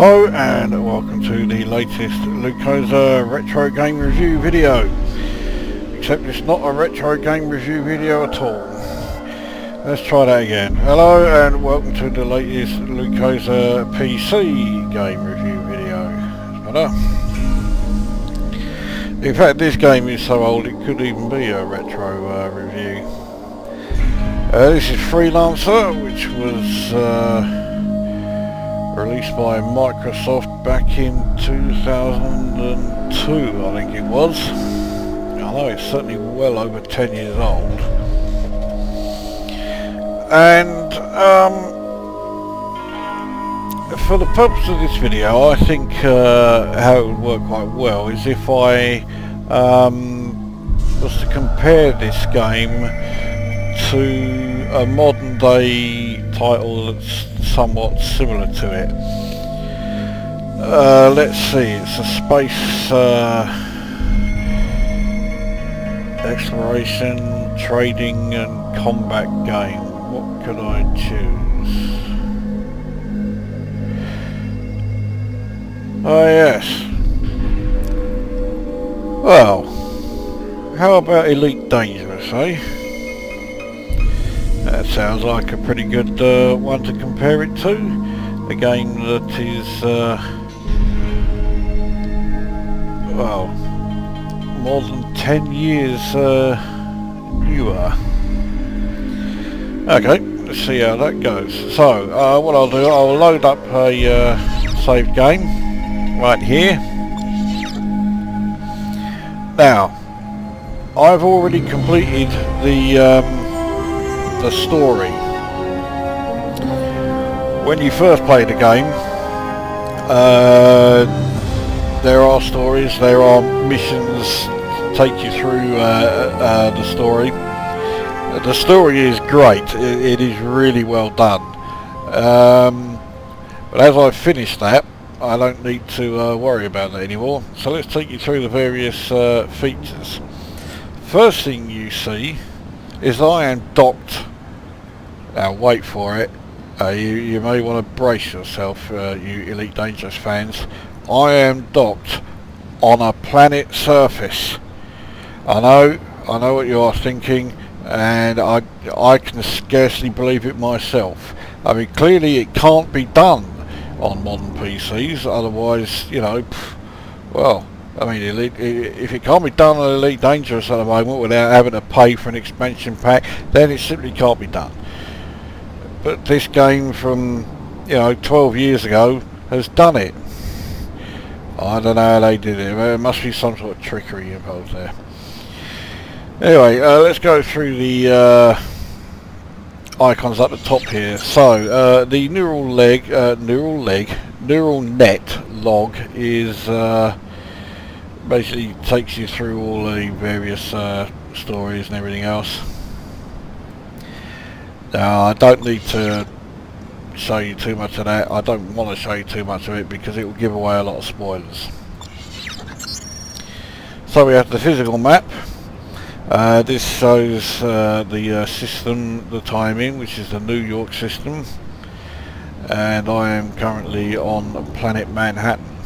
Hello and welcome to the latest Lukozer retro game review video. Except it's not a retro game review video at all. Let's try that again. Hello and welcome to the latest Lukozer PC game review video. Better. In fact this game is so old it could even be a retro uh, review. Uh, this is Freelancer which was uh, released by Microsoft back in 2002 I think it was. Although it's certainly well over 10 years old. And um, for the purpose of this video I think uh, how it would work quite well is if I um, was to compare this game to a modern day title that's somewhat similar to it. Uh, let's see, it's a space uh, exploration, trading and combat game. What could I choose? Oh yes. Well, how about Elite Dangerous, eh? That sounds like a pretty good uh, one to compare it to. A game that is, uh, well, more than 10 years uh, newer. Okay, let's see how that goes. So, uh, what I'll do, I'll load up a uh, saved game right here. Now, I've already completed the um, the story. When you first play the game, uh, there are stories, there are missions take you through uh, uh, the story. The story is great, it, it is really well done. Um, but as I finish that, I don't need to uh, worry about that anymore. So let's take you through the various uh, features. First thing you see is I am docked now wait for it. Uh, you, you may want to brace yourself, uh, you Elite Dangerous fans. I am docked on a planet surface. I know, I know what you are thinking, and I, I can scarcely believe it myself. I mean, clearly it can't be done on modern PCs, otherwise, you know, pff, well, I mean, Elite, if it can't be done on Elite Dangerous at the moment without having to pay for an expansion pack, then it simply can't be done but this game from you know 12 years ago has done it. I don't know how they did it there must be some sort of trickery involved there. Anyway uh, let's go through the uh, icons at the top here. So uh, the neural leg uh, neural leg neural net log is uh, basically takes you through all the various uh, stories and everything else now I don't need to show you too much of that. I don't want to show you too much of it because it will give away a lot of spoilers. So we have the physical map. Uh, this shows uh, the uh, system, the timing, which is the New York system. And I am currently on planet Manhattan.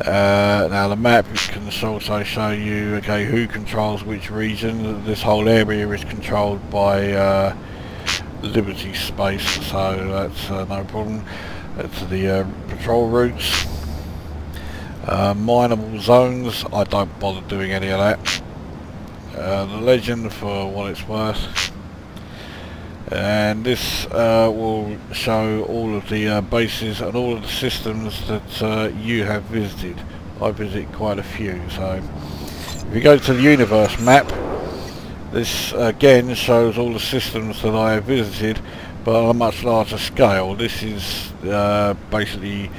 Uh, now the map can also show you okay who controls which region. This whole area is controlled by uh, Liberty Space, so that's uh, no problem. It's the uh, patrol routes, uh, mineable zones. I don't bother doing any of that. Uh, the legend for what it's worth and this uh, will show all of the uh, bases and all of the systems that uh, you have visited. I visit quite a few so if you go to the universe map this again shows all the systems that I have visited but on a much larger scale. This is uh, basically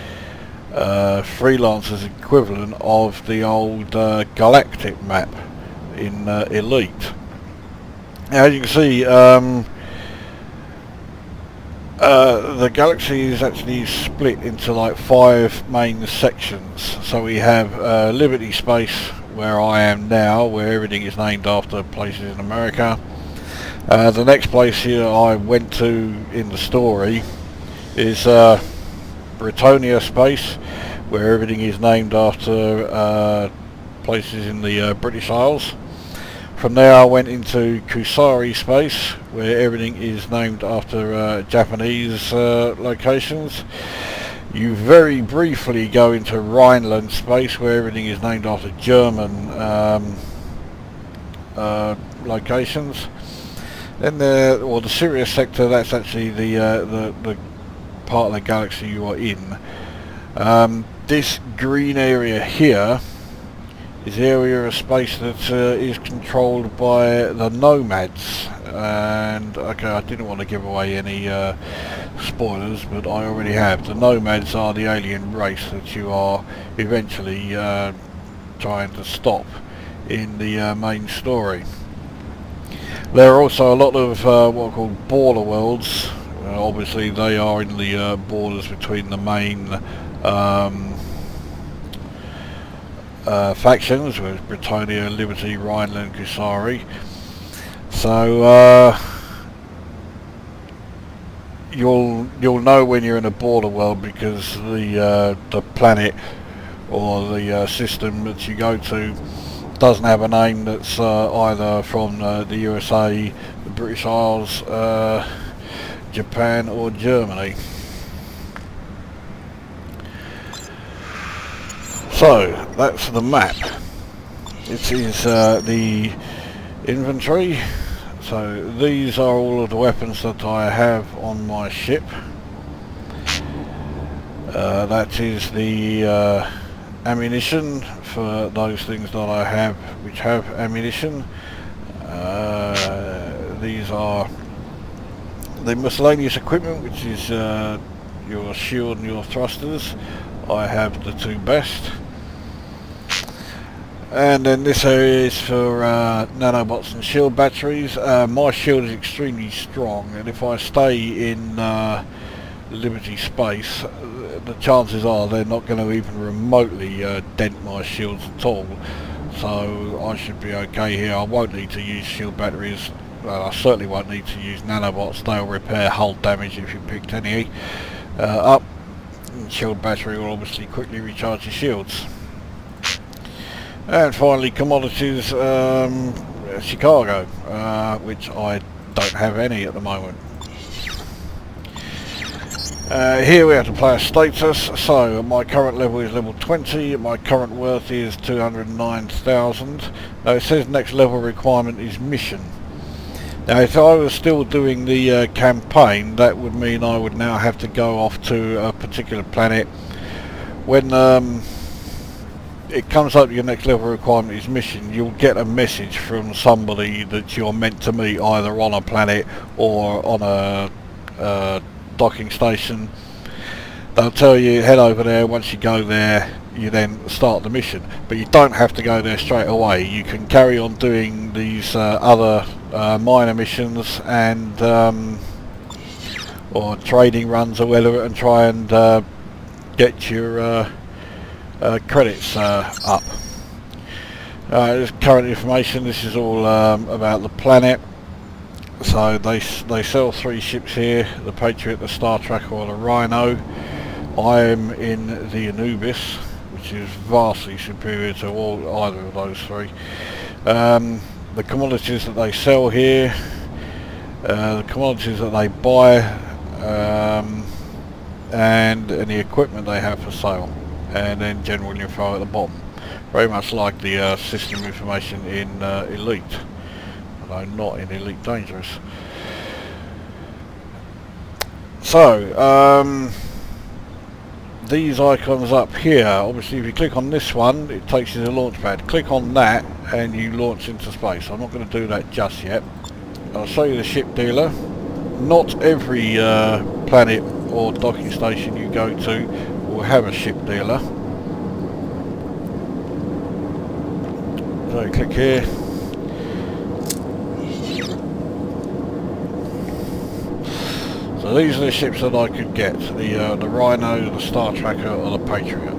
uh, Freelancer's equivalent of the old uh, galactic map in Elite. Now, as you can see um, uh, the galaxy is actually split into like five main sections. So we have uh, Liberty Space, where I am now, where everything is named after places in America. Uh, the next place here I went to in the story is uh, Bretonnia space, where everything is named after uh, places in the uh, British Isles. From there I went into Kusari space, where everything is named after uh, Japanese uh, locations. You very briefly go into Rhineland space, where everything is named after German um, uh, locations. Then the, or the Sirius sector, that's actually the, uh, the, the part of the galaxy you are in. Um, this green area here is area of space that uh, is controlled by the nomads. And okay I didn't want to give away any uh, spoilers but I already have. The nomads are the alien race that you are eventually uh, trying to stop in the uh, main story. There are also a lot of uh, what are called border worlds. Uh, obviously they are in the borders between the main um, uh, factions with Bretonnia, Liberty, Rhineland, Kusari. So uh, you'll you'll know when you're in a border world because the uh, the planet or the uh, system that you go to doesn't have a name that's uh, either from the USA, the British Isles, Japan or Germany. So, that's the map. It is uh, the inventory. So, these are all of the weapons that I have on my ship. Uh, that is the uh, ammunition for those things that I have which have ammunition. Uh, these are the miscellaneous equipment which is uh, your shield and your thrusters. I have the two best. And then this area is for uh, nanobots and shield batteries. Uh, my shield is extremely strong and if I stay in uh, Liberty space the chances are they're not going to even remotely uh, dent my shields at all. So I should be okay here. I won't need to use shield batteries. Well, I certainly won't need to use nanobots. They'll repair hull damage if you picked any uh, up. Shield battery will obviously quickly recharge your shields. And finally commodities, um, Chicago, uh, which I don't have any at the moment. Uh, here we have to play a status, so my current level is level 20, my current worth is 209,000. Now it says next level requirement is mission. Now if I was still doing the uh, campaign, that would mean I would now have to go off to a particular planet. When um, it comes up your next level requirement is mission, you'll get a message from somebody that you're meant to meet either on a planet or on a uh, docking station. They'll tell you head over there, once you go there you then start the mission. But you don't have to go there straight away, you can carry on doing these uh, other uh, minor missions and um, or trading runs or whatever and try and uh, get your uh, credits uh, up. Uh, current information, this is all um, about the planet. So they they sell three ships here, the Patriot, the Star Tracker or the Rhino. I am in the Anubis, which is vastly superior to all either of those three. Um, the commodities that they sell here, uh, the commodities that they buy, um, and any equipment they have for sale and then general info at the bottom. Very much like the uh, system information in uh, Elite, although not in Elite Dangerous. So, um, these icons up here, obviously if you click on this one, it takes you to the launch pad. Click on that and you launch into space. I'm not going to do that just yet. I'll show you the ship dealer. Not every uh, planet or docking station you go to will have a ship dealer. So click here. So these are the ships that I could get, the uh, the Rhino, the Star Tracker or the Patriot.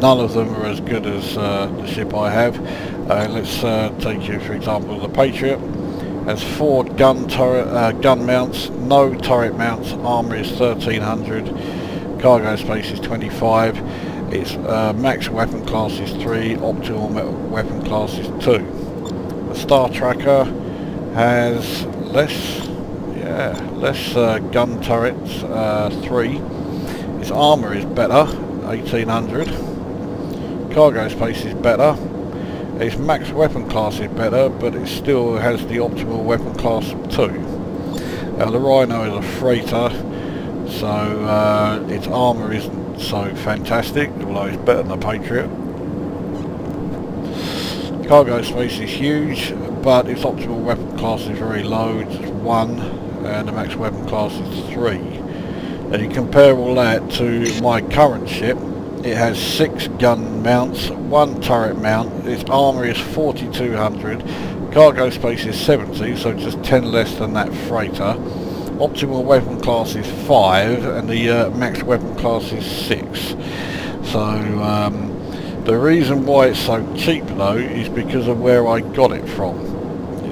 None of them are as good as uh, the ship I have. Uh, let's uh, take you for example the Patriot has four gun turret, uh, gun mounts, no turret mounts, armour is 1300 cargo space is 25, its uh, max weapon class is 3, optimal weapon class is 2. The Star Tracker has less, yeah, less uh, gun turrets, uh, 3. Its armour is better, 1800. Cargo space is better. Its max weapon class is better, but it still has the optimal weapon class of 2. Uh, the Rhino is a freighter, so uh, its armour isn't so fantastic, although it's better than the Patriot. Cargo space is huge, but its optimal weapon class is very low, it's 1, and the max weapon class is 3. And you compare all that to my current ship, it has 6 gun mounts, 1 turret mount, its armour is 4200, Cargo space is 70, so just 10 less than that freighter. Optimal weapon class is 5, and the uh, max weapon class is 6. So, um, the reason why it's so cheap though is because of where I got it from.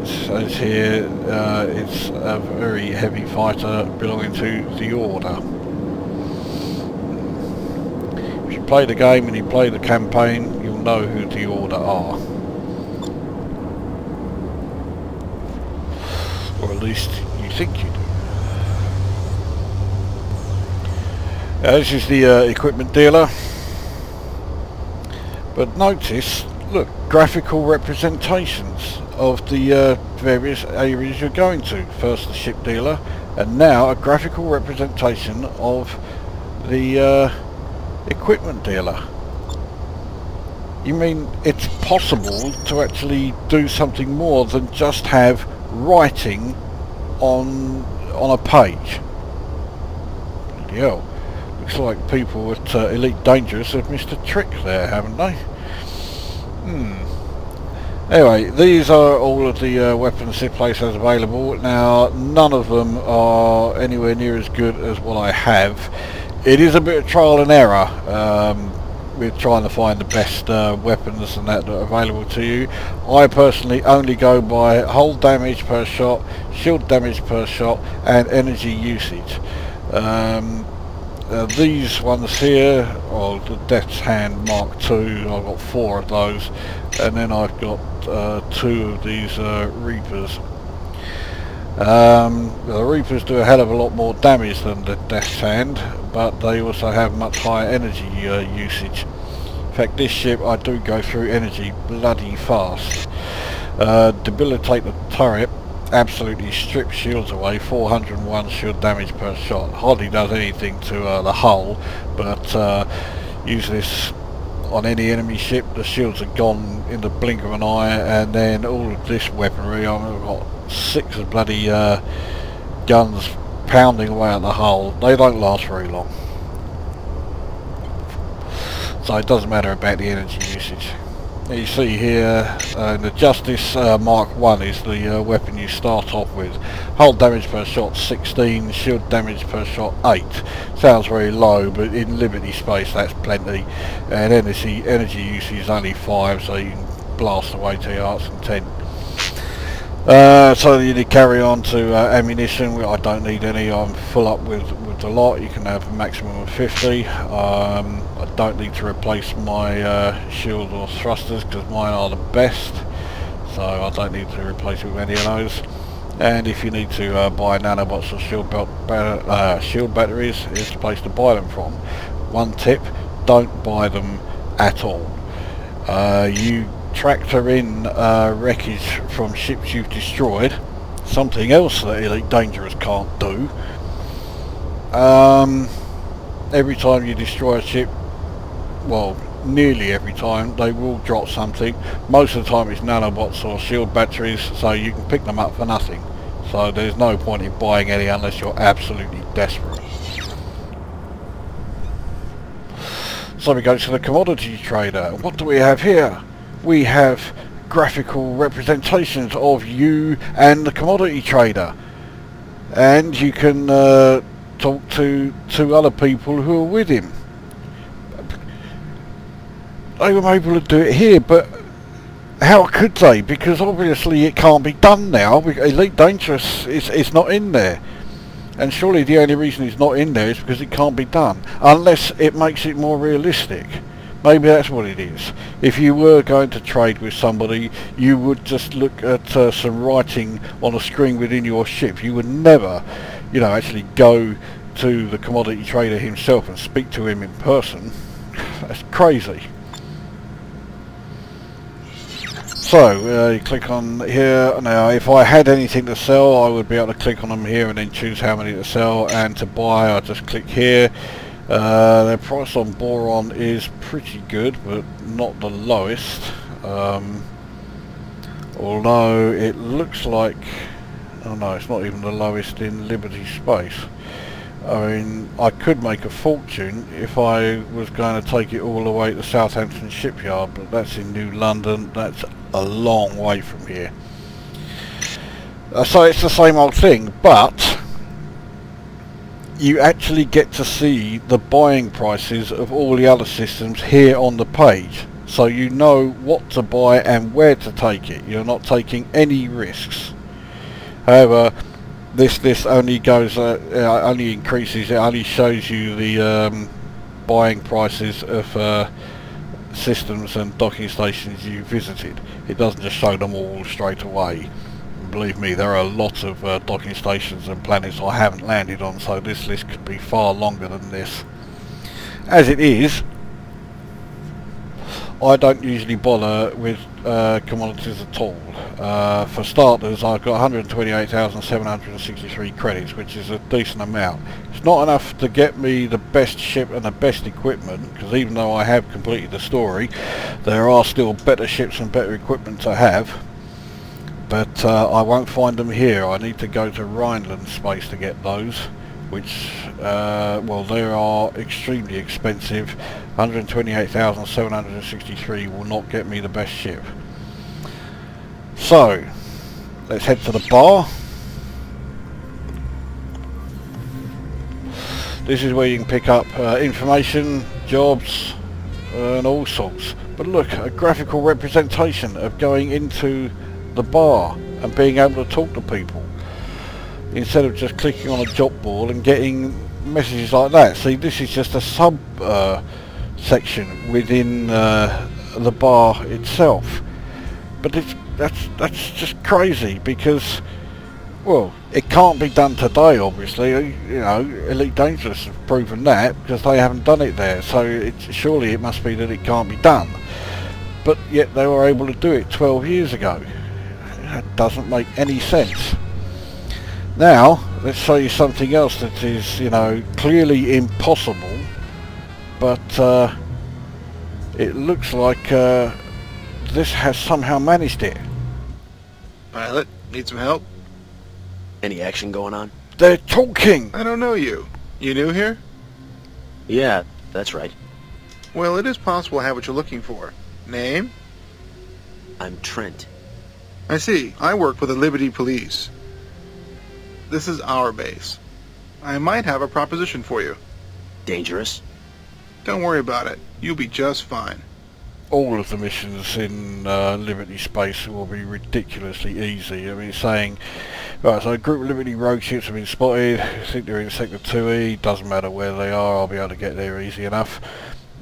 It says here uh, it's a very heavy fighter belonging to the Order. If you play the game and you play the campaign, you'll know who the Order are. Or at least you think you do. Uh, this is the uh, equipment dealer. But notice, look, graphical representations of the uh, various areas you're going to. First the ship dealer, and now a graphical representation of the uh, equipment dealer. You mean it's possible to actually do something more than just have writing on on a page. Yeah, looks like people at uh, Elite Dangerous have missed a trick there, haven't they? Hmm. Anyway, these are all of the uh, weapons this place has available. Now, none of them are anywhere near as good as what I have. It is a bit of trial and error. Um, we're trying to find the best uh, weapons and that, that are available to you. I personally only go by hull damage per shot, shield damage per shot and energy usage. Um, uh, these ones here are the Death's Hand Mark II, I've got four of those and then I've got uh, two of these uh, Reapers. Um, the Reapers do a hell of a lot more damage than the Death's Hand, but they also have much higher energy uh, usage. In fact, this ship I do go through energy bloody fast. Uh, debilitate the turret, absolutely strip shields away, 401 shield damage per shot. Hardly does anything to uh, the hull, but uh, use this on any enemy ship, the shields are gone in the blink of an eye, and then all of this weaponry, I've got six of bloody uh, guns pounding away at the hull. They don't last very long. So it doesn't matter about the energy usage. You see here, uh, the Justice uh, Mark 1 is the uh, weapon you start off with. Hull damage per shot 16, shield damage per shot 8. Sounds very low, but in Liberty space that's plenty. And energy, energy usage is only 5, so you can blast away to your heart's content. Uh, so you need to carry on to uh, ammunition. I don't need any. I'm full up with the lot. You can have a maximum of 50. Um, I don't need to replace my uh, shield or thrusters because mine are the best. So I don't need to replace with any of those. And if you need to uh, buy nanobots or shield belt uh, shield batteries, it's the place to buy them from. One tip: don't buy them at all. Uh, you tractor in uh, wreckage from ships you've destroyed, something else that Elite Dangerous can't do. Um, every time you destroy a ship, well, nearly every time, they will drop something. Most of the time it's nanobots or shield batteries, so you can pick them up for nothing. So there's no point in buying any unless you're absolutely desperate. So we go to the commodity trader. What do we have here? we have graphical representations of you and the commodity trader and you can uh, talk to two other people who are with him they were able to do it here but how could they because obviously it can't be done now Elite Dangerous is, is not in there And surely the only reason it's not in there is because it can't be done. Unless it makes it more realistic. Maybe that's what it is. If you were going to trade with somebody, you would just look at uh, some writing on a screen within your ship. You would never, you know, actually go to the commodity trader himself and speak to him in person. That's crazy. So, uh, you click on here. Now, if I had anything to sell, I would be able to click on them here and then choose how many to sell. And to buy, I just click here. Uh, their price on boron is pretty good, but not the lowest. Um, although it looks like... Oh no, it's not even the lowest in Liberty Space. I mean, I could make a fortune if I was going to take it all the way to Southampton Shipyard, but that's in New London, that's a long way from here. Uh, so it's the same old thing, but you actually get to see the buying prices of all the other systems here on the page. So you know what to buy and where to take it. You're not taking any risks. However, this this only goes uh, only increases it only shows you the um, buying prices of uh, systems and docking stations you visited. It doesn't just show them all straight away. Believe me there are lots of uh, docking stations and planets I haven't landed on so this list could be far longer than this. As it is I don't usually bother with uh, commodities at all. Uh, for starters, I've got 128,763 credits, which is a decent amount. It's not enough to get me the best ship and the best equipment, because even though I have completed the story, there are still better ships and better equipment to have. But uh, I won't find them here. I need to go to Rhineland space to get those which, uh, well, they are extremely expensive. 128,763 will not get me the best ship. So, let's head to the bar. This is where you can pick up uh, information, jobs, and all sorts. But look, a graphical representation of going into the bar and being able to talk to people instead of just clicking on a job board and getting messages like that. See, this is just a sub uh, section within uh, the bar itself. But it's that's that's just crazy because, well, it can't be done today. Obviously, you know, Elite Dangerous have proven that because they haven't done it there. So it's surely it must be that it can't be done. But yet they were able to do it 12 years ago. That doesn't make any sense. Now, let's show you something else that is, you know, clearly impossible, but uh, it looks like uh, this has somehow managed it. Pilot, need some help? Any action going on? They're talking! I don't know you. You new here? Yeah, that's right. Well, it is possible I have what you're looking for. Name? I'm Trent. I see. I work with the Liberty Police. This is our base. I might have a proposition for you. Dangerous? Don't worry about it. You'll be just fine. All of the missions in uh, Liberty Space will be ridiculously easy. I mean, saying, right, so a group of Liberty rogue ships have been spotted. I think they're in Sector 2E. Doesn't matter where they are. I'll be able to get there easy enough.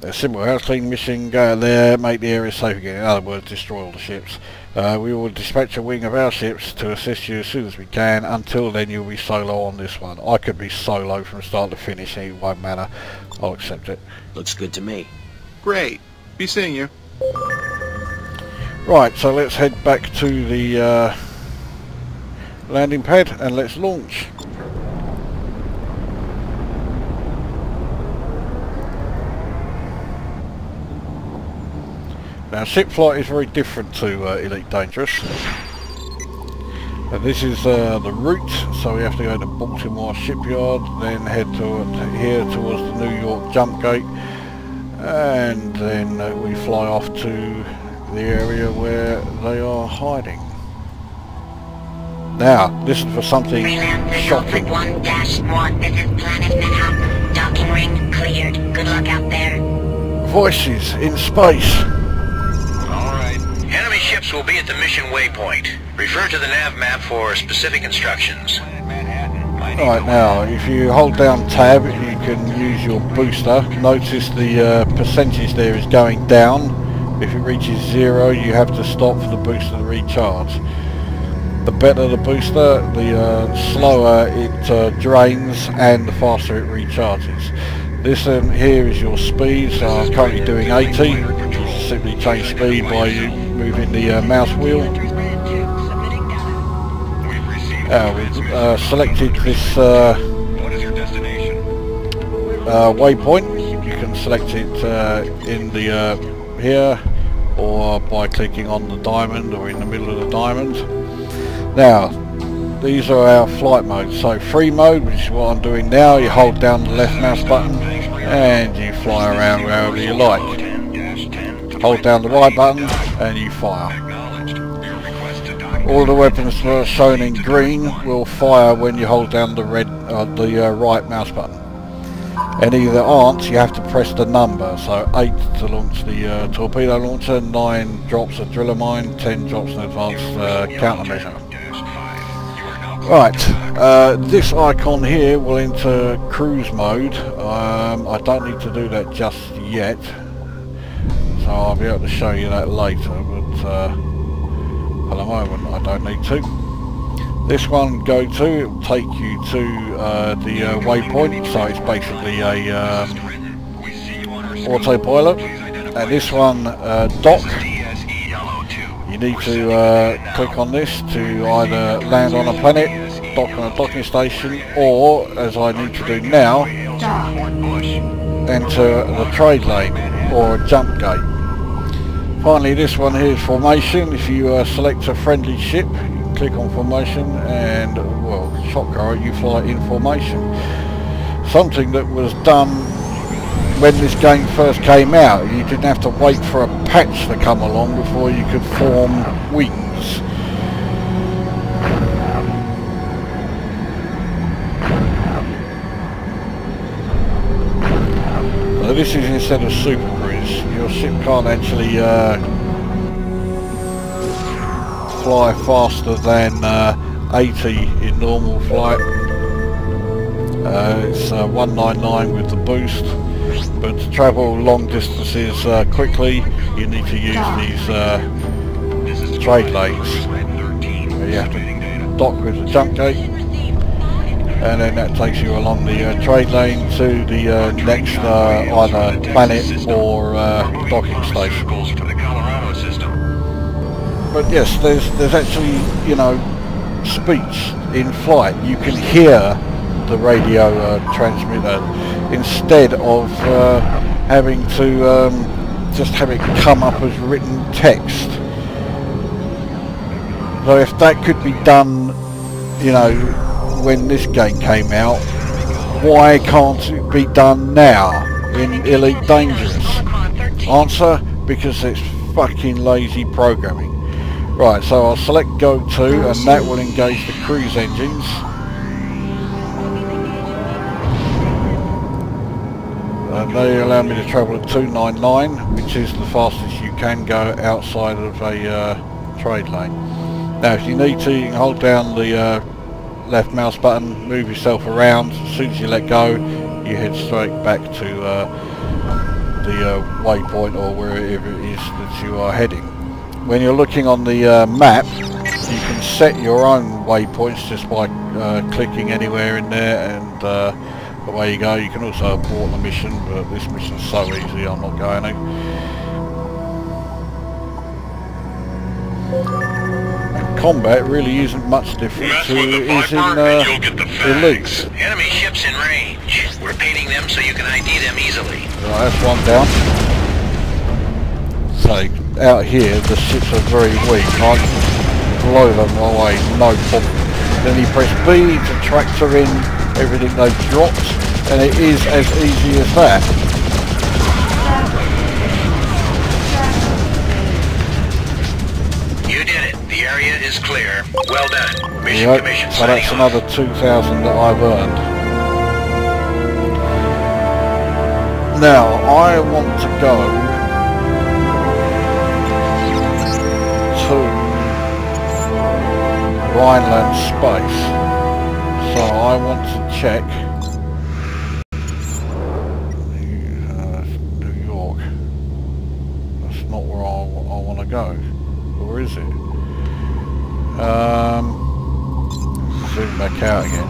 A simple house clean mission, go out there, make the area safe again. In other words, destroy all the ships. Uh, we will dispatch a wing of our ships to assist you as soon as we can. Until then you'll be solo on this one. I could be solo from start to finish, it won't matter. I'll accept it. Looks good to me. Great. Be seeing you. Right, so let's head back to the uh, landing pad and let's launch. Now ship flight is very different to uh, Elite Dangerous. And this is uh, the route, so we have to go to Baltimore Shipyard, then head to here towards the New York jump gate, and then uh, we fly off to the area where they are hiding. Now, listen for something shocking. One dash one. This is Planet Manhattan. Docking ring cleared. Good luck out there. Voices in space. Enemy ships will be at the mission waypoint. Refer to the nav map for specific instructions. Right now, if you hold down tab, you can use your booster. Notice the uh, percentage there is going down. If it reaches zero, you have to stop for the booster to recharge. The better the booster, the uh, slower it uh, drains and the faster it recharges. This um, here is your speed, so I'm currently doing 80. You simply change speed by moving the uh, mouse wheel. Uh, we've uh, selected this uh, uh, waypoint. You can select it uh, in the here or by clicking on the diamond or in the middle of the diamond. Now these are our flight modes. So free mode, which is what I'm doing now, you hold down the left mouse button and you fly around wherever you like. Hold down the right button and you fire. All the weapons that are shown in green will fire when you hold down the red, uh, the uh, right mouse button. Any that aren't, you have to press the number. So 8 to launch the uh, torpedo launcher, 9 drops a driller mine, 10 drops an advanced uh, countermeasure. Right, uh, this icon here will enter cruise mode. Um, I don't need to do that just yet, so I'll be able to show you that later. But uh, for the moment, I don't need to. This one go to, it will take you to uh, the uh, waypoint, so it's basically a um, autopilot. And this one, uh, dock, you need to uh, click on this to either land on a planet, dock on a docking station, or, as I need to do now, enter the trade lane or a jump gate. Finally, this one here is formation. If you uh, select a friendly ship, you click on formation and, well, shocker, you fly in formation. Something that was done when this game first came out. You didn't have to wait for a patch to come along before you could form wings. So this is instead of Super Cruise. Your ship can't actually uh, fly faster than uh, 80 in normal flight. Uh, it's uh, 199 with the boost, but to travel long distances uh, quickly, you need to use these uh, trade lanes. You have to dock with the jump gate, and then that takes you along the uh, trade lane to the uh, next uh, either planet or uh, docking station. But yes, there's there's actually you know speech in flight. You can hear the radio uh, transmitter instead of uh, having to um, just have it come up as written text. So if that could be done, you know, when this game came out, why can't it be done now in Elite Dangerous? Answer, because it's fucking lazy programming. Right, so I'll select Go To and that will engage the cruise engines. And they allow me to travel at 299, which is the fastest you can go outside of a uh, trade lane. Now if you need to, you can hold down the uh, left mouse button, move yourself around. As soon as you let go, you head straight back to uh, the uh, waypoint or wherever it is that you are heading. When you're looking on the uh, map, you can set your own waypoints just by uh, clicking anywhere in there and uh, away you go. You can also abort the mission, but this mission's so easy I'm not going to. Combat really isn't much different to is in uh, Elite. Enemy ships in range. We're painting them so you can ID them easily. Right, that's one down. So, out here, the ships are very weak. I can blow them away, no problem. Then you press B to tractor in everything they've dropped, and it is as easy as that. Is clear. Well done. Mission Yep, commission so that's another 2,000 that I've earned. Now, I want to go to Rhineland Space. So I want to check out again.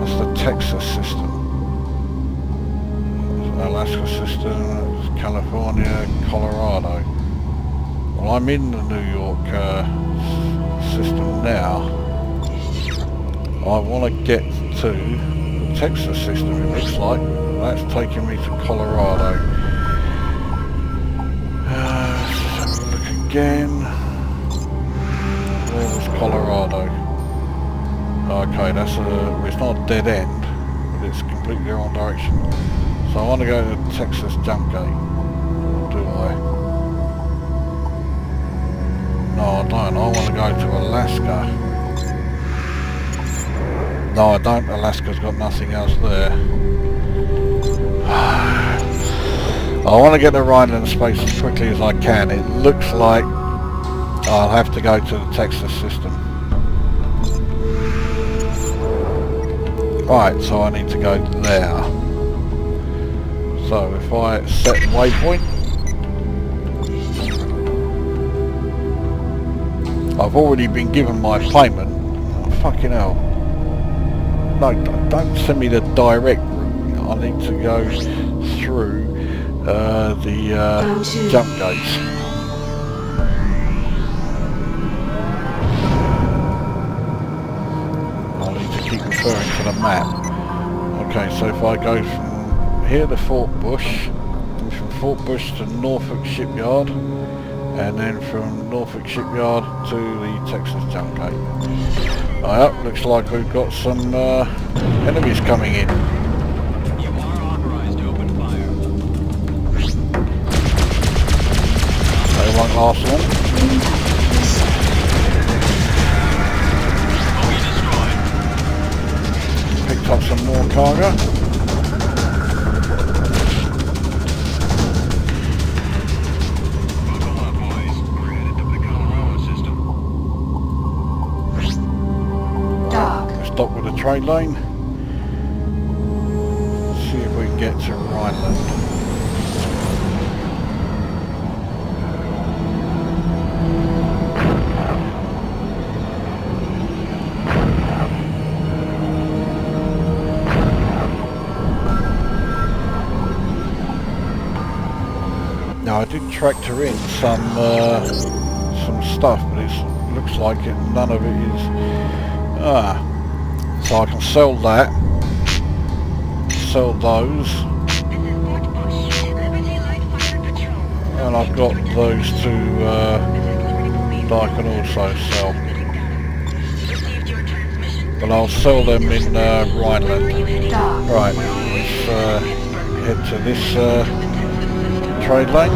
That's the Texas system. Alaska system, California, Colorado. Well, I'm in the New York uh, system now. I want to get to the Texas system, it looks like. That's taking me to Colorado. Uh, let's have a look again. Where was Colorado? Okay, that's a, it's not a dead end, but it's completely the wrong direction. So I want to go to Texas jump gate. Do I? No, I don't. I want to go to Alaska. No, I don't. Alaska's got nothing else there. I want to get the Rhineland space as quickly as I can. It looks like I'll have to go to the Texas system. Right, so I need to go there. So if I set waypoint, I've already been given my payment. Oh, fucking hell no, don't send me the direct route. I need to go through uh, the uh, jump gates. To the map. Okay, so if I go from here to Fort Bush, and from Fort Bush to Norfolk Shipyard, and then from Norfolk Shipyard to the Texas Jump Gate. Well, looks like we've got some uh, enemies coming in. You are authorized to open fire. They won't last long. Some more cargo. Buckle up, boys. We're headed to the Colorado system. Stop with the trade lane. Now I did tractor in some uh, some stuff, but it looks like it, none of it is. Ah, so I can sell that, sell those, and I've got those two uh, that I can also sell. But I'll sell them in uh, Rhineland. Right, let's uh, head to this uh, trade lane.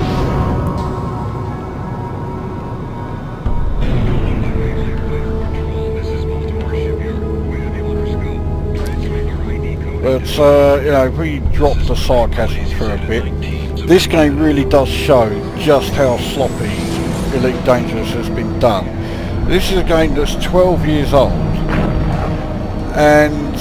But, uh, you know, we drop the sarcasm for a bit, this game really does show just how sloppy Elite Dangerous has been done. This is a game that's 12 years old, and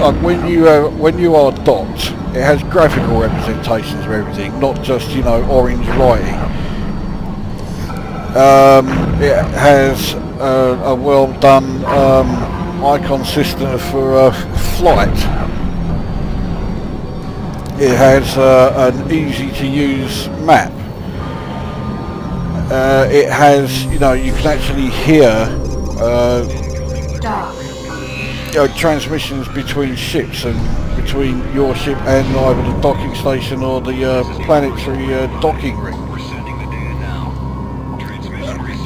like when you uh, when you are docked, it has graphical representations of everything, not just you know orange lighting. Um, it has uh, a well done um, icon system for uh, flight. It has uh, an easy to use map. Uh, it has, you know, you can actually hear uh, you know, transmissions between ships and between your ship and either the docking station or the uh, planetary uh, docking ring.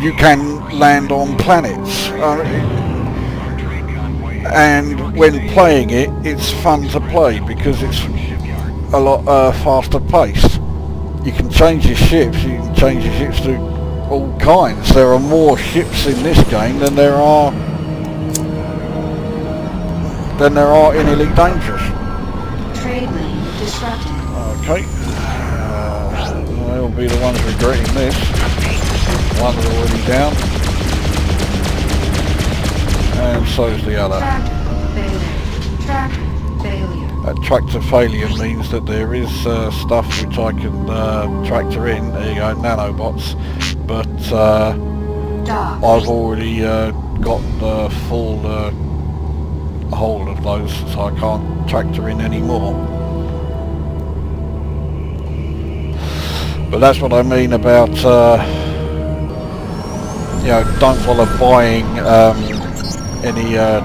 You can land on planets. Uh, and when playing it, it's fun to play because it's a lot uh, faster paced. You can change your ships, you can change your ships to all kinds. There are more ships in this game than there are than there are in Elite Dangerous. Trade lane disrupted. Okay. Uh, they'll be the ones regretting this. One's already down. and so's the other. Tractor failure. Tractor failure. Uh, tractor failure means that there is uh, stuff which I can uh, tractor in, there you go, nanobots, but uh, I've already uh, got the full uh, hold of those, so I can't tractor in anymore. But that's what I mean about, uh, you know, don't bother buying um, any uh,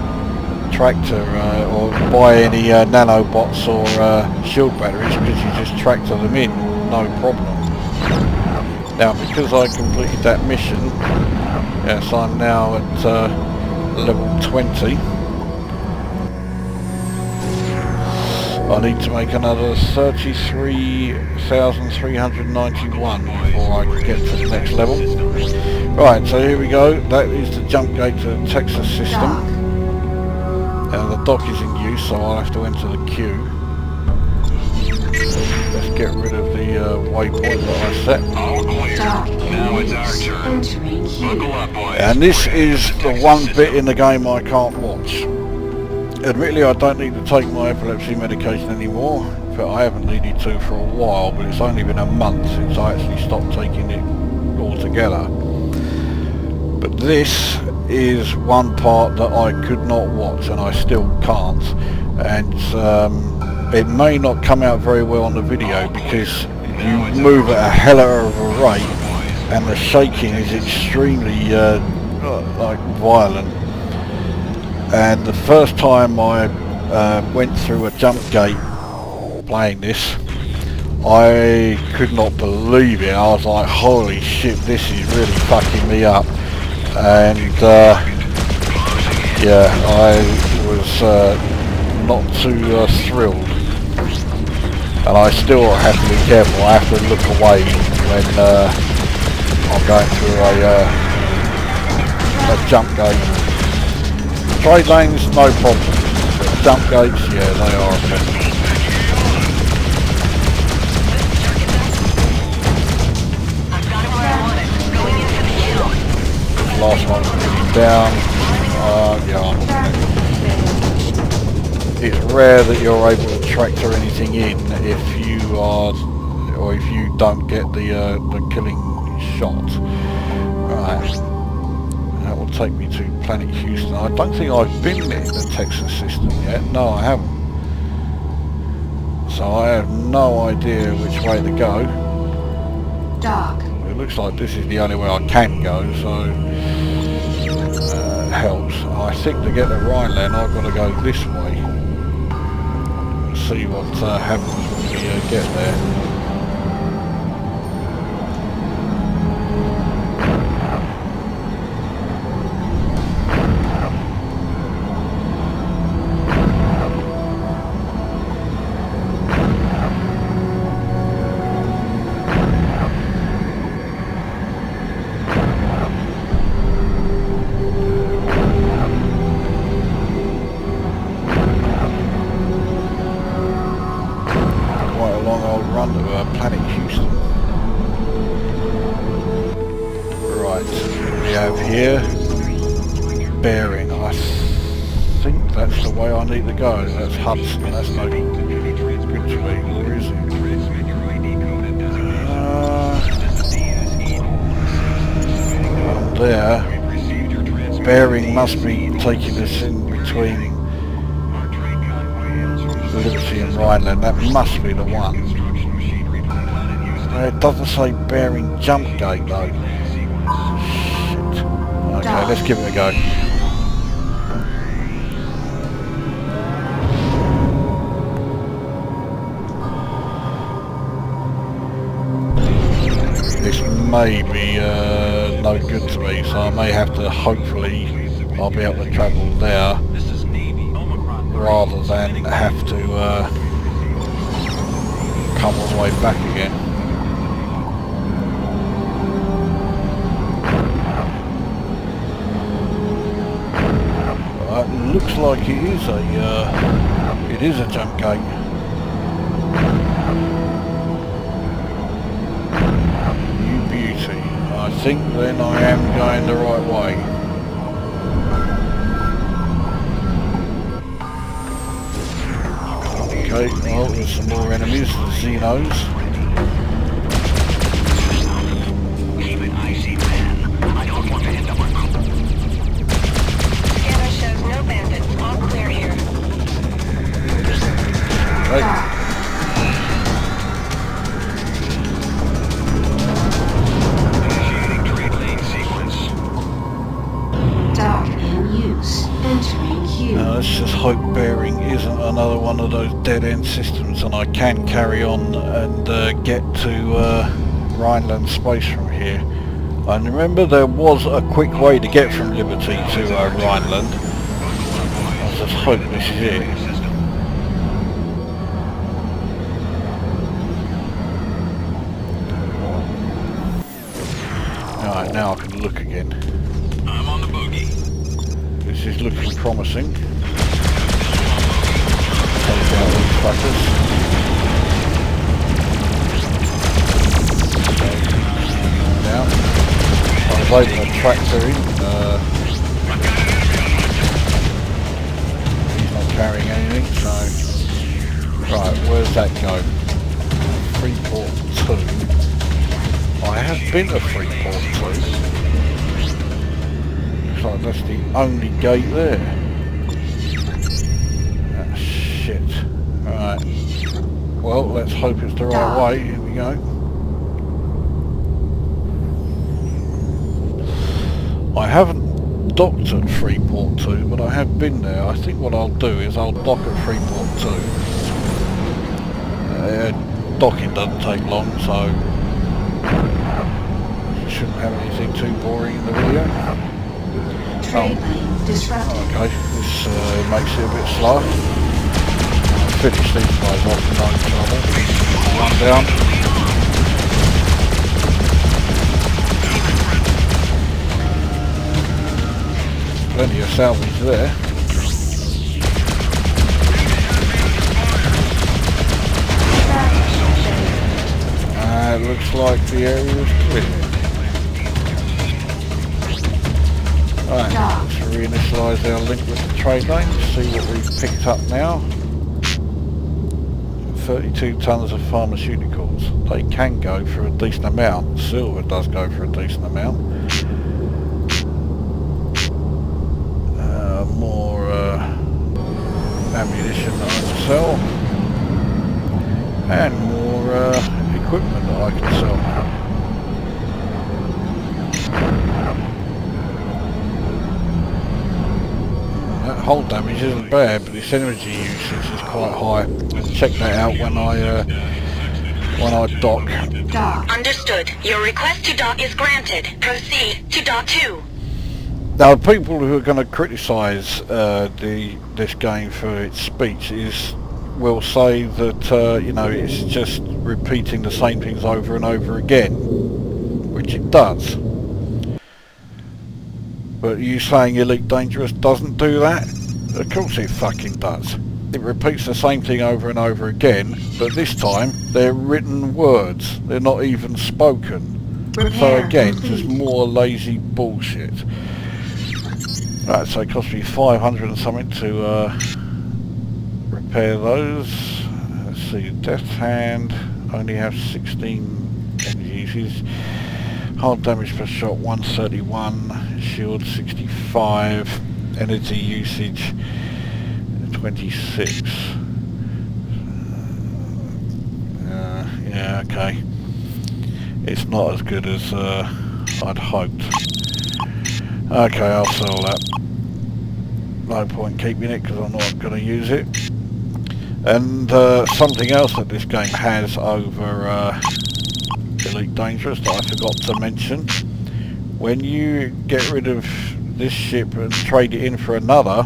tractor uh, or buy any uh, nanobots or uh, shield batteries because you just tractor them in, no problem. Now because I completed that mission, yes I'm now at uh, level 20. I need to make another 33,391 before I can get to the next level. Right, so here we go. That is the jump gate to the Texas system. Dock. Uh, the dock is in use, so I'll have to enter the queue. Let's get rid of the uh, waypoint that I set. All clear. Now it's our turn. Entering Buckle up, boys. And this is the one bit in the game I can't watch. Admittedly, I don't need to take my epilepsy medication anymore. But I haven't needed to for a while, but it's only been a month since I actually stopped taking it altogether. But this is one part that I could not watch and I still can't. And um, it may not come out very well on the video because you move at a hell of a rate and the shaking is extremely uh, like violent. And the first time I uh, went through a jump gate playing this, I could not believe it. I was like, holy shit, this is really fucking me up. And uh, yeah, I was uh, not too uh, thrilled. And I still have to be careful. I have to look away when uh, I'm going through a, a jump gate. Trade lanes, no problem. Jump gates, yeah, they are problem. Last pretty down. Uh, yeah, it's rare that you're able to tractor anything in if you are, or if you don't get the uh, the killing shot. Right, that will take me to Planet Houston. I don't think I've been in the Texas system yet. No, I haven't. So I have no idea which way to go. Dock. It looks like this is the only way I can go, so uh, it helps. I think to get to Rhineland I've got to go this way. See what uh, happens when we uh, get there. Say Bering jump gate though. Shit. Okay, let's give it a go. This may be uh, no good to me, so I may have to hopefully I'll be able to travel there rather than have to uh, come all the way back again. looks like it is a, uh, it is a jump gate. New beauty. I think then I am going the right way. Okay, well there's some more enemies, the Xenos. Now let's just hope Bering isn't another one of those dead-end systems and I can carry on and uh, get to uh, Rhineland space from here. And remember there was a quick way to get from Liberty to uh, Rhineland. I just hope this is it. Can. I'm on the boogie. This is looking promising. Take out these fuckers. Down. I was loading a tractor in. Uh, he's not carrying anything, so... Right, where's that go? Freeport 2. I have been to Freeport 2. That's the only gate there. Ah, shit. Alright. Well, let's hope it's the right way. Here we go. I haven't docked at Freeport 2, but I have been there. I think what I'll do is I'll dock at Freeport 2. Uh, docking doesn't take long, so shouldn't have anything too boring in the video. Lane disrupted. Okay, this uh, makes it a bit slow. Finish these guys off no trouble. One down. Plenty of salvage there. Uh, it looks like the area is clear. Right, let's reinitialise our link with the trade lane, see what we've picked up now. 32 tonnes of pharmaceuticals. They can go for a decent amount. Silver does go for a decent amount. Uh, more uh, ammunition that I can sell. And more uh, equipment that I can sell. Hull damage isn't bad, but its energy usage is quite high. I'll Check that out when I uh, when I dock. Dock. Understood. Your request to dock is granted. Proceed to dock 2. Now, the people who are going to criticise uh, the this game for its speech is will say that uh, you know it's just repeating the same things over and over again, which it does. But are you saying Elite Dangerous doesn't do that? Of course it fucking does. It repeats the same thing over and over again, but this time they're written words. They're not even spoken. So again, just more lazy bullshit. Right, so it cost me 500 and something to uh, repair those. Let's see, Death Hand only have 16 energy uses. Hard damage per shot 131, shield 65, energy usage 26. Uh, yeah, okay. It's not as good as uh, I'd hoped. Okay, I'll sell that. No point keeping it because I'm not going to use it. And uh, something else that this game has over uh, Elite Dangerous that I forgot to mention. When you get rid of this ship and trade it in for another,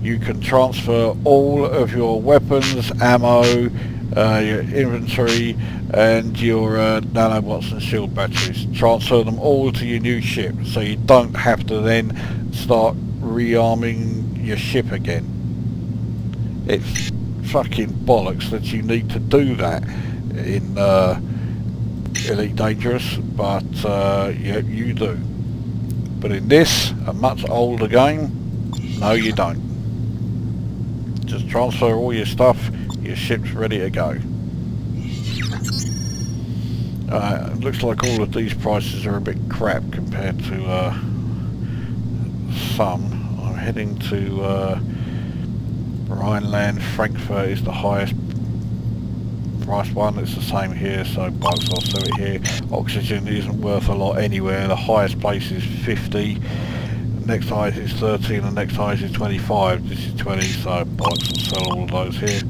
you can transfer all of your weapons, ammo, uh, your inventory and your uh, nanobots and shield batteries. Transfer them all to your new ship so you don't have to then start rearming your ship again. It's fucking bollocks that you need to do that in uh, Elite Dangerous, but uh, yeah, you do. But in this, a much older game, no you don't. Just transfer all your stuff, your ship's ready to go. Uh, looks like all of these prices are a bit crap compared to uh, some. I'm heading to uh, Rhineland. Frankfurt is the highest price one. It's the same here, so both I'll sell it here. Oxygen isn't worth a lot anywhere. The highest place is 50. Next highest is 13 and next highest is 25. This is 20, so bollocks will sell all of those here.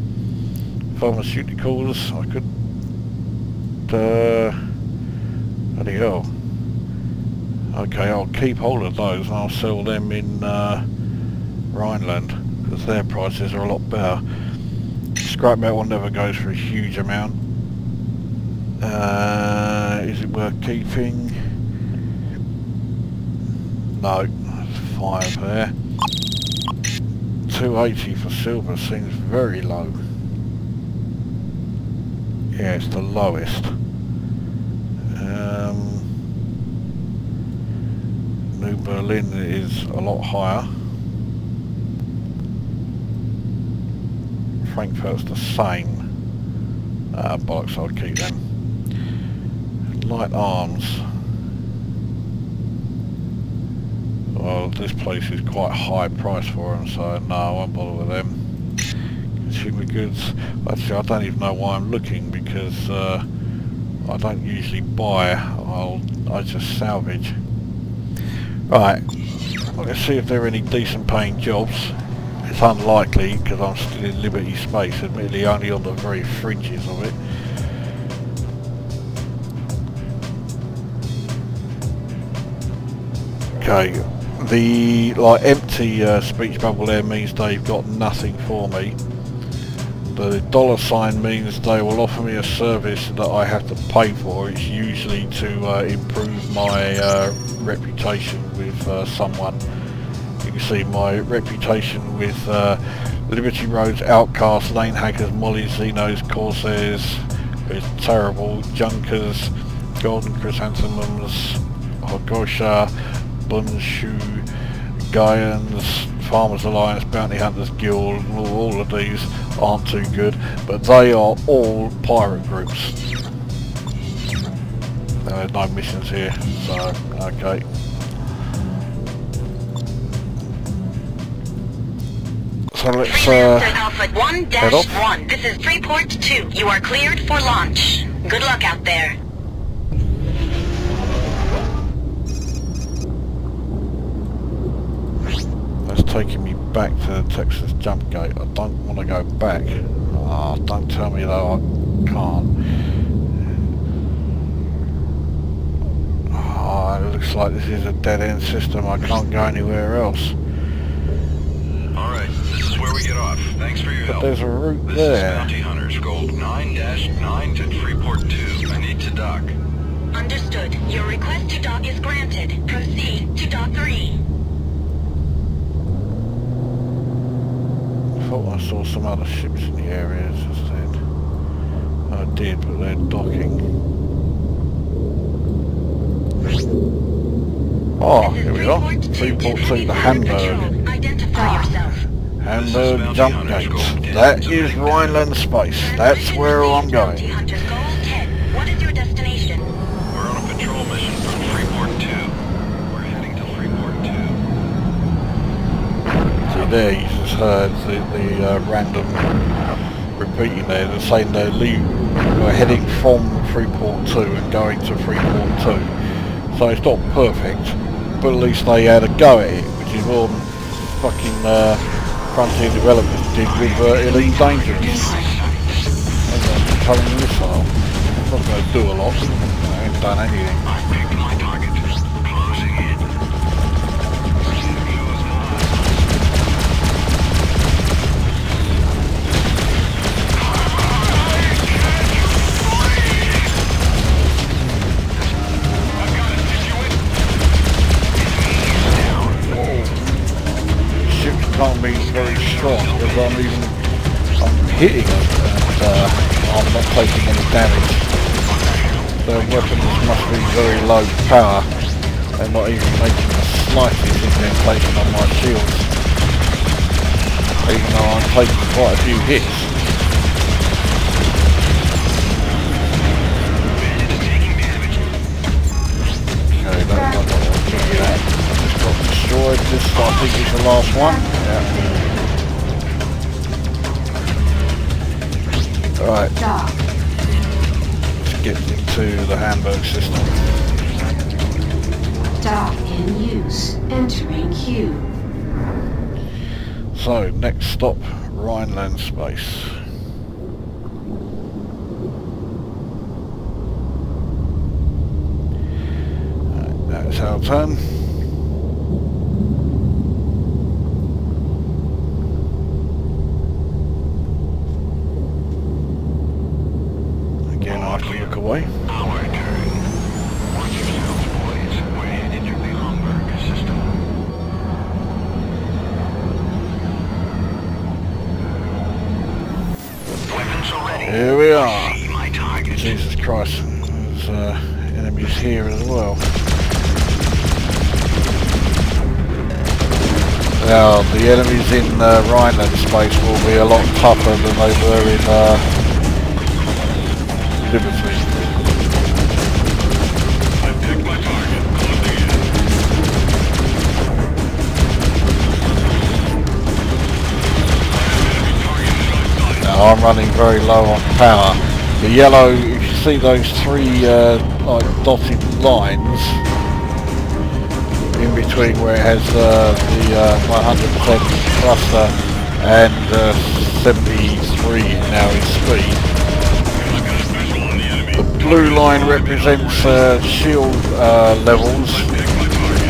Pharmaceuticals, I could... Uh, bloody hell. Okay, I'll keep hold of those and I'll sell them in uh, Rhineland because their prices are a lot better. Scrap metal never goes for a huge amount. Uh, is it worth keeping? No, five there. 280 for silver seems very low. Yeah, it's the lowest. Um, New Berlin is a lot higher. Frankfurt's the same. Uh, bollocks, I'll keep them. Light arms. Well, this place is quite high price for them, so no, I won't bother with them. Consumer goods. Actually, I don't even know why I'm looking because uh, I don't usually buy. I'll I just salvage. Right. Let's see if there are any decent paying jobs. It's unlikely because I'm still in Liberty space, admittedly only on the very fringes of it. Okay, the like empty uh, speech bubble there means they've got nothing for me. The dollar sign means they will offer me a service that I have to pay for. It's usually to uh, improve my uh, reputation with uh, someone. You can see my reputation with uh, Liberty Rogues, Outcasts, Lane Hackers, Molly Xenos, Corsairs terrible. Junkers, Golden Chrysanthemums, Hogosha, Bundschuh, Gaians, Farmers Alliance, Bounty Hunters Guild, all, all of these aren't too good, but they are all pirate groups. There's no missions here, so okay. So let's uh, Freelancer Alpha 1 head off. 1. This is Freeport 2. You are cleared for launch. Good luck out there. That's taking me back to the Texas jump gate. I don't want to go back. Ah, don't tell me though I can't. Ah, it looks like this is a dead end system. I can't go anywhere else. Alright, this is where we get off. Thanks for your But help. there's a route This is. Bounty Hunters, Gold 9-9 to Freeport 2. I need to dock. Understood. Your request to dock is granted. Proceed to dock 3. I thought I saw some other ships in the area, as I said. I did, but they're docking. Oh, here we are. Freeport 2 to Hamburg. Identify yourself. Hamburg jump gate. That is Rhineland space. That's where I'm going. Hunters Goal 10. What is your destination? We're on a patrol mission from Freeport 2. We're heading to Freeport 2. See there, you just heard the, the uh, random repeating there. They're saying they're leave, we're heading from Freeport 2 and going to Freeport 2. So it's not perfect, but at least they had a go at it, which is more than fucking uh, Frontier Developers did with uh, Elite Dangerous. And uh, becoming missile. It's not going to do a lot. They ain't done anything. means very strong, because I'm even I'm hitting and uh, I'm not taking any damage. Their weapons must be very low power. They're not even making the slightest indentation on my shields. Even though I'm taking quite a few hits. Okay destroyed. This, I think, is the last one. Yeah. Right, Dock. let's get into the Hamburg system. Dock in use. Entering queue. So, next stop, Rhineland Space. That's our turn. Again, Away. Our turn. Watch yourselves, boys. We're headed to the system. Weapons. Here we are. Jesus Christ, there's uh, enemies here as well. Now, the enemies in uh, Rhineland space will be a lot tougher than they were in uh, Liberty. Now, I'm running very low on power. The yellow, if you see those three uh, like dotted lines in between where it has uh, the uh, 100% thruster and uh, 73 now in speed. The blue line represents uh, shield uh, levels.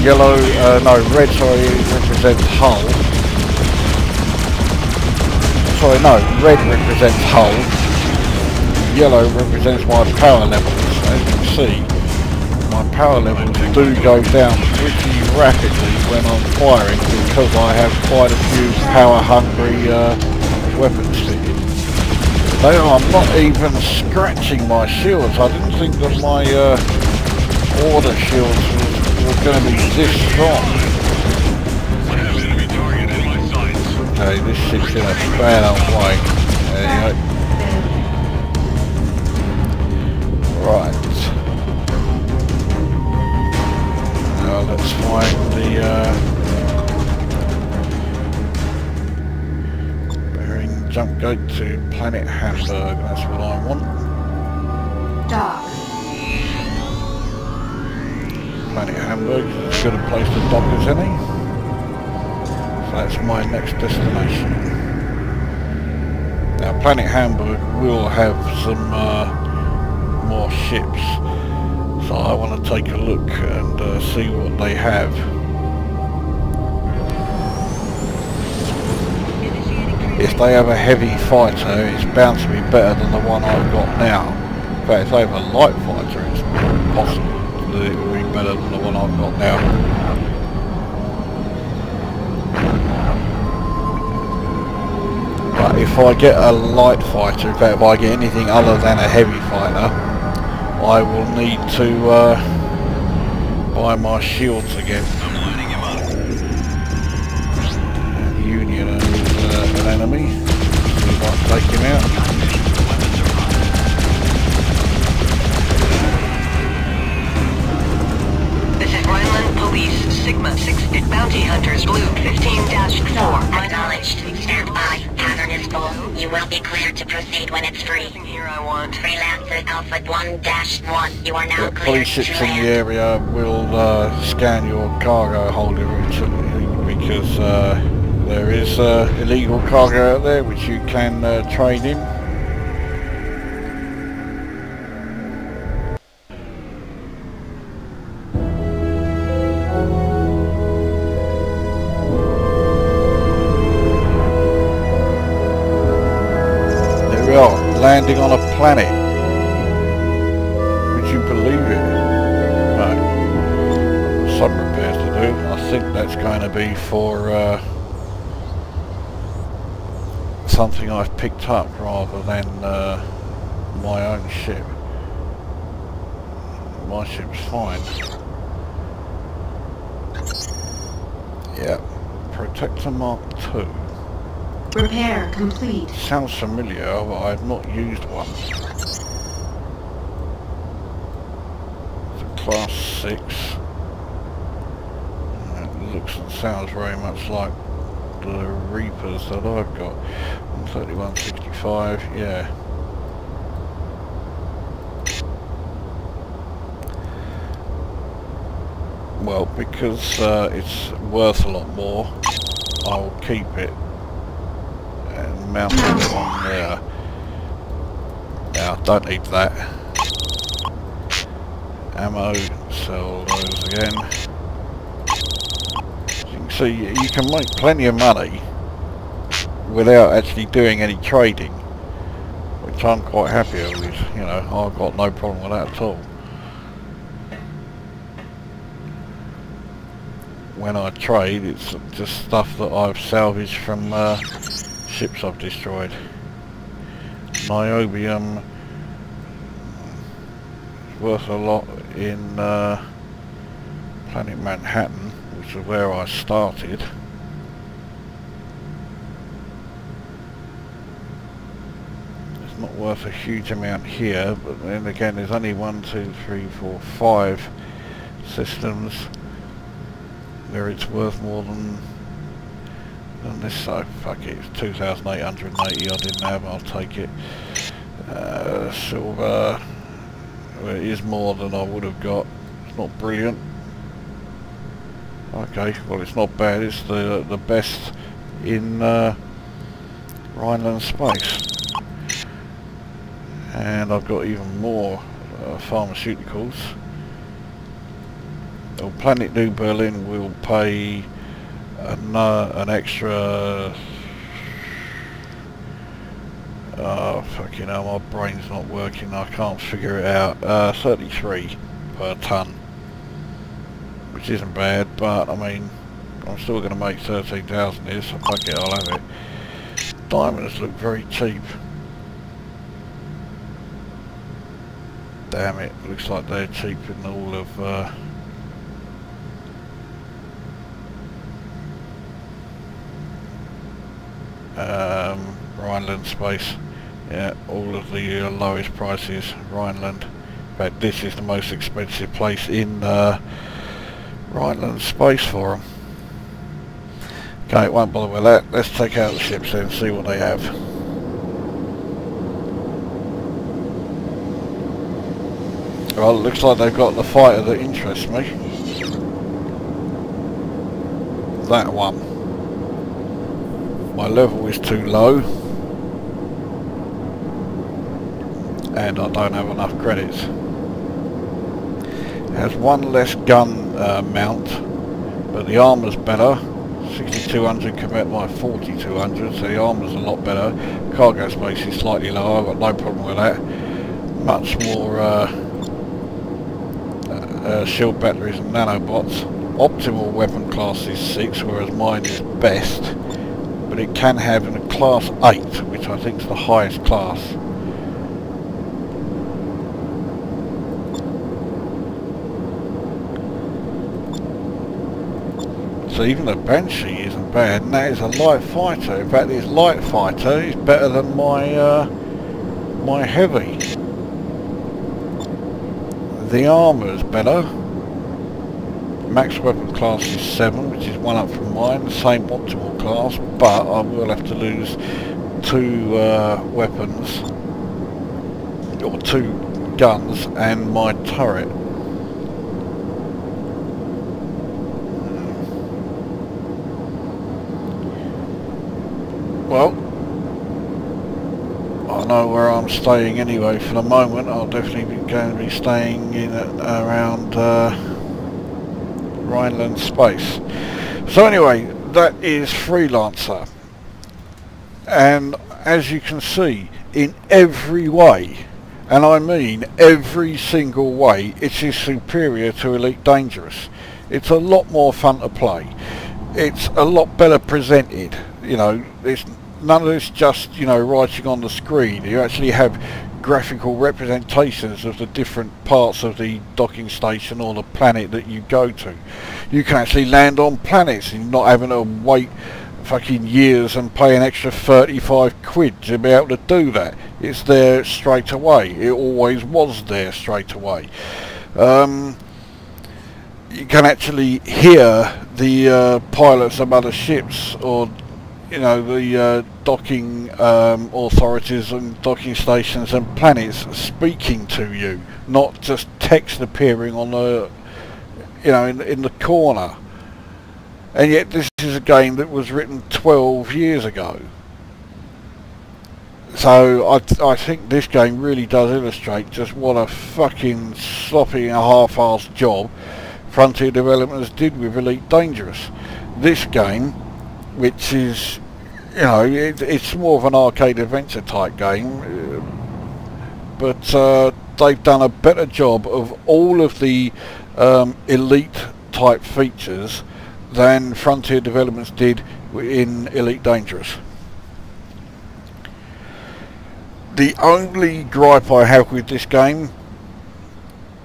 Yellow, uh, no, red, sorry, represents hull. Sorry, no, red represents hull. Yellow represents my power levels. As you can see, my power levels do go down pretty rapidly when I'm firing because I have quite a few power-hungry uh, weapons fitted. They are not even scratching my shields. I didn't think that my uh, order shields were going to be this strong. Okay, this shit's in a bad old way. There you go. Right. Now let's find the uh, bearing jump gate to planet Hamburg. That's what I want. Dock. Planet Hamburg is as good a place to dock as any. That's my next destination. Now Planet Hamburg will have some uh, more ships. So I want to take a look and uh, see what they have. If they have a heavy fighter, it's bound to be better than the one I've got now. If they have a light fighter, it's possible that it will be better than the one I've got now. If I get a light fighter, in fact if I get anything other than a heavy fighter, I will need to uh, buy my shields again. 1-1. You are now The police ships in the area will uh, scan your cargo holder because uh, there is uh, illegal cargo out there which you can uh, trade in. There we are, landing on a planet. Going to be for uh, something I've picked up rather than uh, my own ship. My ship's fine. Yeah. Protector Mark II. Repair complete. Sounds familiar, but I've not used one. It's a class 6. Uh, It looks looks and sounds very much like the Reapers that I've got. 131.65, yeah. Well, because uh, it's worth a lot more, I will keep it and mount it on there. Now, don't need that. Ammo, sell those again. As you can see, you can make plenty of money without actually doing any trading, which I'm quite happy with. You know, I've got no problem with that at all. When I trade, it's just stuff that I've salvaged from uh, ships I've destroyed. Niobium is worth a lot in uh, Planet Manhattan, is where I started. It's not worth a huge amount here, but then again there's only one, two, three, four, five systems where it's worth more than than this so fuck it, it's 2,880 I didn't have, I'll take it. Uh, silver, well, it is more than I would have got, it's not brilliant. Okay, well it's not bad, it's the the best in uh, Rhineland space. And I've got even more uh, pharmaceuticals. Well, Planet New Berlin will pay an, uh, an extra oh fucking hell my brain's not working I can't figure it out uh, 33 per ton which isn't bad but I mean I'm still going to make 13,000 here so fuck it I'll have it diamonds look very cheap damn it looks like they're cheap in all of uh, um, Rhineland space. Yeah, all of the uh, lowest prices, Rhineland. In fact, this is the most expensive place in uh, Rhineland space for them. Okay, won't bother with that. Let's take out the ships and see what they have. Well, it looks like they've got the fighter that interests me. That one my level is too low and I don't have enough credits. It has one less gun uh, mount but the armour's better. 6200 compared my 4200 so the armour's a lot better. Cargo space is slightly lower I've got no problem with that. Much more uh, uh, shield batteries and nanobots. Optimal weapon class is 6 whereas mine is best but it can have a class 8 which I think is the highest class so even the Banshee isn't bad and that is a light fighter. In fact this light fighter. Is better than my uh, my heavy. The armour is better. Max weapon class is 7 which is one up from mine the same optimal class but I will have to lose two uh, weapons or two guns and my turret well I know where Staying anyway for the moment I'll definitely be going to be staying in around uh, Rhineland space. So anyway, that is Freelancer. And as you can see, in every way, and I mean every single way, it is superior to Elite Dangerous. It's a lot more fun to play. It's a lot better presented. You know, it's none of this just, you know, writing on the screen. You actually have graphical representations of the different parts of the docking station or the planet that you go to. You can actually land on planets and not having to wait fucking years and pay an extra 35 quid to be able to do that. It's there straight away. It always was there straight away. Um, you can actually hear the uh, pilots of other ships or you know the uh, docking um, authorities and docking stations and planets speaking to you not just text appearing on the you know in, in the corner and yet this is a game that was written 12 years ago so I, I think this game really does illustrate just what a fucking sloppy and half-assed job Frontier Developments did with Elite Dangerous. This game, which is, you know, it, it's more of an arcade adventure type game, but uh, they've done a better job of all of the um, Elite type features than Frontier Developments did in Elite Dangerous. The only gripe I have with this game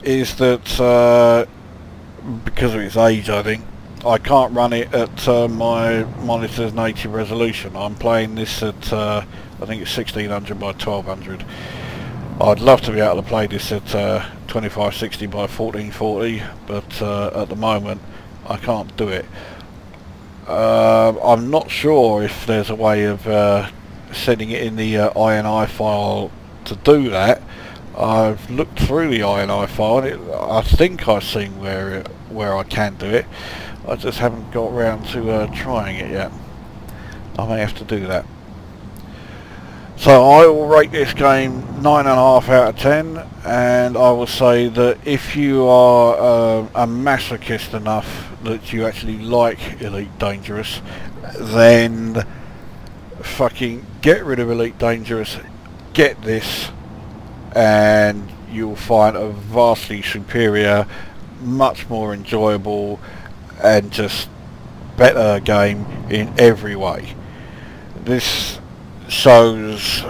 is that uh, because of its age I think I can't run it at uh, my monitor's native resolution. I'm playing this at uh, I think it's 1600 by 1200. I'd love to be able to play this at uh, 2560 by 1440 but uh, at the moment I can't do it. Uh, I'm not sure if there's a way of uh, setting it in the INI file to do that. I've looked through the INI file and it, I think I've seen where it, where I can do it. I just haven't got round to uh, trying it yet. I may have to do that. So I will rate this game 9.5 out of 10 and I will say that if you are uh, a masochist enough that you actually like Elite Dangerous then fucking get rid of Elite Dangerous, get this, and you'll find a vastly superior, much more enjoyable, and just better game in every way. This shows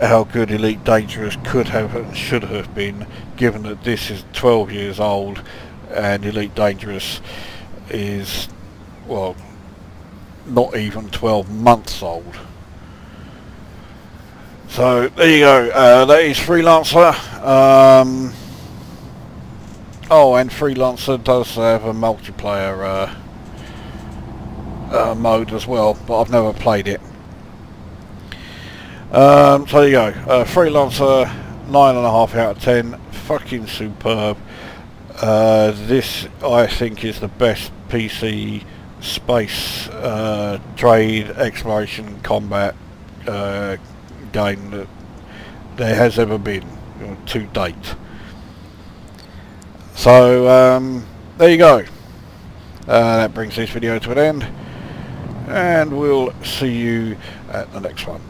how good Elite Dangerous could have and should have been, given that this is 12 years old, and Elite Dangerous is, well, not even 12 months old. So there you go. Uh, that is Freelancer. Um, oh, and Freelancer does have a multiplayer uh, uh, mode as well, but I've never played it. Um, so there you go. Uh, Freelancer, nine and a half out of ten. Fucking superb. Uh, this I think is the best PC space uh, trade exploration combat uh, game that there has ever been to date. So um, there you go. Uh, that brings this video to an end and we'll see you at the next one.